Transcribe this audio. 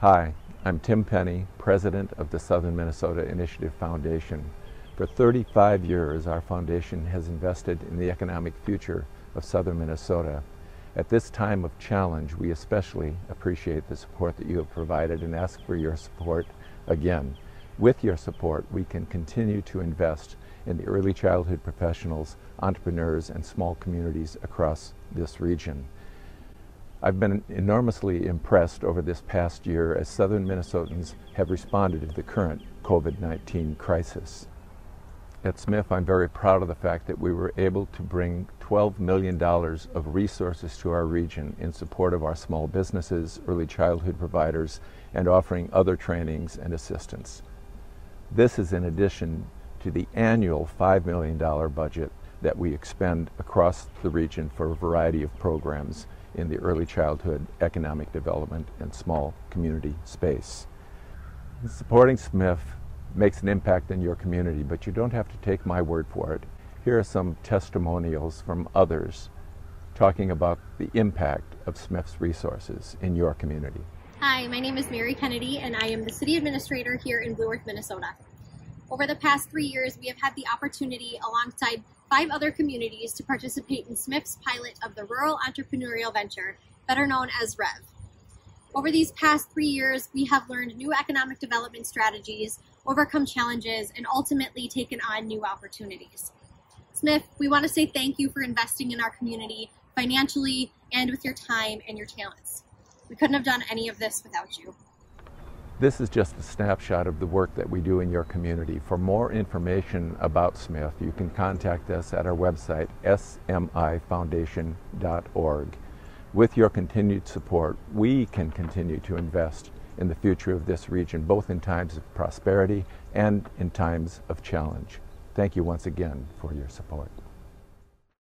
Hi, I'm Tim Penny, President of the Southern Minnesota Initiative Foundation. For 35 years, our foundation has invested in the economic future of Southern Minnesota. At this time of challenge, we especially appreciate the support that you have provided and ask for your support again. With your support, we can continue to invest in the early childhood professionals, entrepreneurs, and small communities across this region. I've been enormously impressed over this past year as Southern Minnesotans have responded to the current COVID-19 crisis. At SMIF, I'm very proud of the fact that we were able to bring $12 million of resources to our region in support of our small businesses, early childhood providers, and offering other trainings and assistance. This is in addition to the annual $5 million budget that we expend across the region for a variety of programs in the early childhood economic development and small community space. Supporting SMIF makes an impact in your community, but you don't have to take my word for it. Here are some testimonials from others talking about the impact of SMIF's resources in your community. Hi, my name is Mary Kennedy, and I am the City Administrator here in Blue Earth, Minnesota. Over the past three years, we have had the opportunity, alongside five other communities, to participate in SMIF's pilot of the Rural Entrepreneurial Venture, better known as REV. Over these past three years, we have learned new economic development strategies, overcome challenges, and ultimately taken on new opportunities. SMIF, we want to say thank you for investing in our community financially and with your time and your talents. We couldn't have done any of this without you. This is just a snapshot of the work that we do in your community. For more information about SMIF, you can contact us at our website, smifoundation.org. With your continued support, we can continue to invest in the future of this region, both in times of prosperity and in times of challenge. Thank you once again for your support.